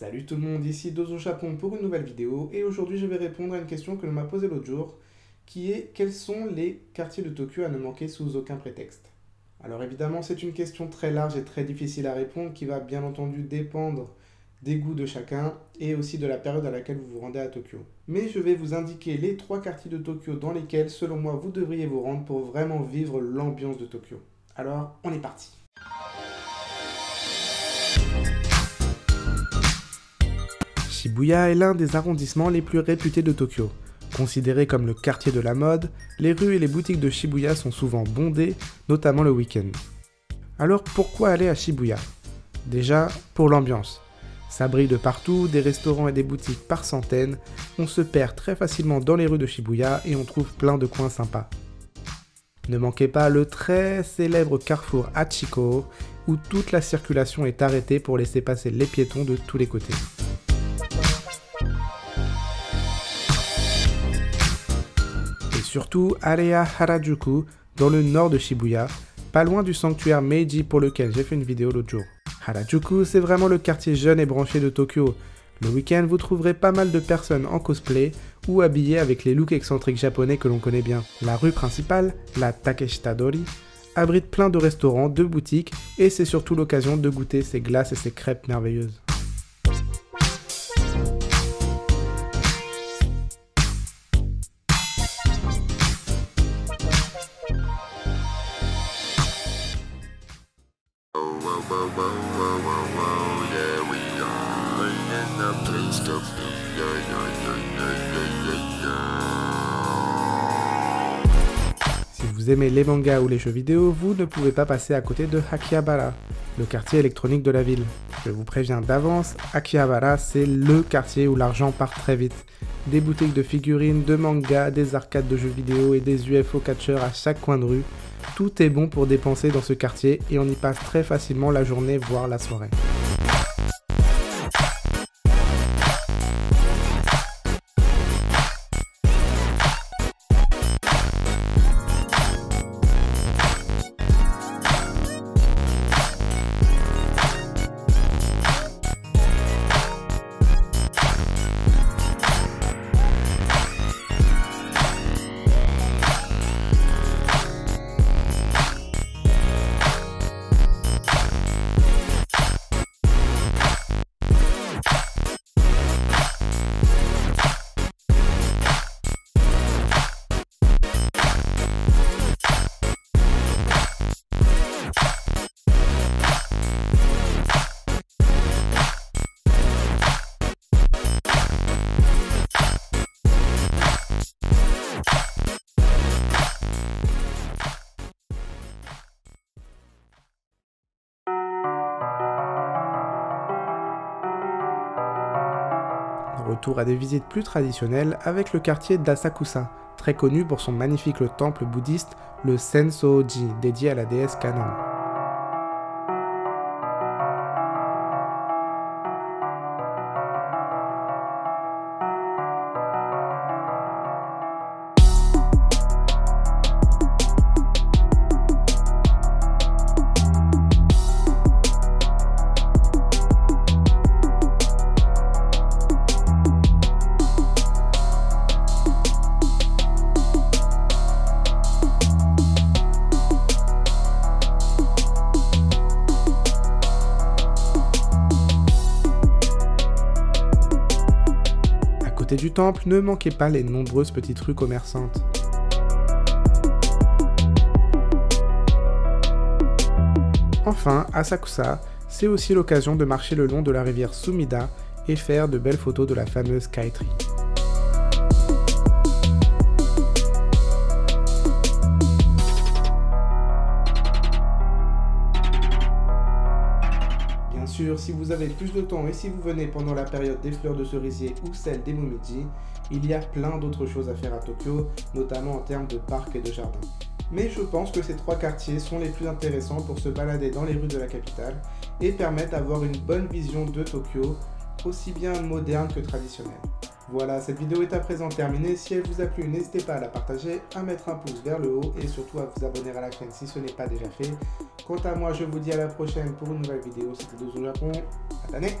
Salut tout le monde, ici Dozo Japon pour une nouvelle vidéo et aujourd'hui je vais répondre à une question que l'on m'a posée l'autre jour qui est quels sont les quartiers de Tokyo à ne manquer sous aucun prétexte? Alors évidemment c'est une question très large et très difficile à répondre qui va bien entendu dépendre des goûts de chacun et aussi de la période à laquelle vous vous rendez à Tokyo. Mais je vais vous indiquer les trois quartiers de Tokyo dans lesquels selon moi vous devriez vous rendre pour vraiment vivre l'ambiance de Tokyo. Alors on est parti Shibuya est l'un des arrondissements les plus réputés de Tokyo. Considéré comme le quartier de la mode, les rues et les boutiques de Shibuya sont souvent bondées, notamment le week-end. Alors pourquoi aller à Shibuya? Déjà, pour l'ambiance. Ça brille de partout, des restaurants et des boutiques par centaines, on se perd très facilement dans les rues de Shibuya et on trouve plein de coins sympas. Ne manquez pas le très célèbre carrefour Hachiko, où toute la circulation est arrêtée pour laisser passer les piétons de tous les côtés. Surtout à Harajuku, dans le nord de Shibuya, pas loin du sanctuaire Meiji pour lequel j'ai fait une vidéo l'autre jour. Harajuku, c'est vraiment le quartier jeune et branché de Tokyo. Le week-end, vous trouverez pas mal de personnes en cosplay ou habillées avec les looks excentriques japonais que l'on connaît bien. La rue principale, la Takeshitadori, abrite plein de restaurants, de boutiques et c'est surtout l'occasion de goûter ces glaces et ces crêpes merveilleuses. Si vous aimez les mangas ou les jeux vidéo, vous ne pouvez pas passer à côté de Akihabara, le quartier électronique de la ville. Je vous préviens d'avance, Akihabara c'est le quartier où l'argent part très vite. Des boutiques de figurines, de mangas, des arcades de jeux vidéo et des UFO catcheurs à chaque coin de rue. Tout est bon pour dépenser dans ce quartier et on y passe très facilement la journée voire la soirée. Retour à des visites plus traditionnelles avec le quartier d'Asakusa, très connu pour son magnifique temple bouddhiste, le Sensoji, dédié à la déesse Du temple, ne manquez pas les nombreuses petites rues commerçantes. Enfin, à Sakusa, c'est aussi l'occasion de marcher le long de la rivière Sumida et faire de belles photos de la fameuse Skytree. Si vous avez plus de temps et si vous venez pendant la période des fleurs de cerisier ou celle des momiji, il y a plein d'autres choses à faire à Tokyo, notamment en termes de parcs et de jardins. Mais je pense que ces trois quartiers sont les plus intéressants pour se balader dans les rues de la capitale et permettent d'avoir une bonne vision de Tokyo, aussi bien moderne que traditionnelle. Voilà, cette vidéo est à présent terminée. Si elle vous a plu, n'hésitez pas à la partager, à mettre un pouce vers le haut et surtout à vous abonner à la chaîne si ce n'est pas déjà fait. Quant à moi, je vous dis à la prochaine pour une nouvelle vidéo. C'était Dozo Japon. À l'année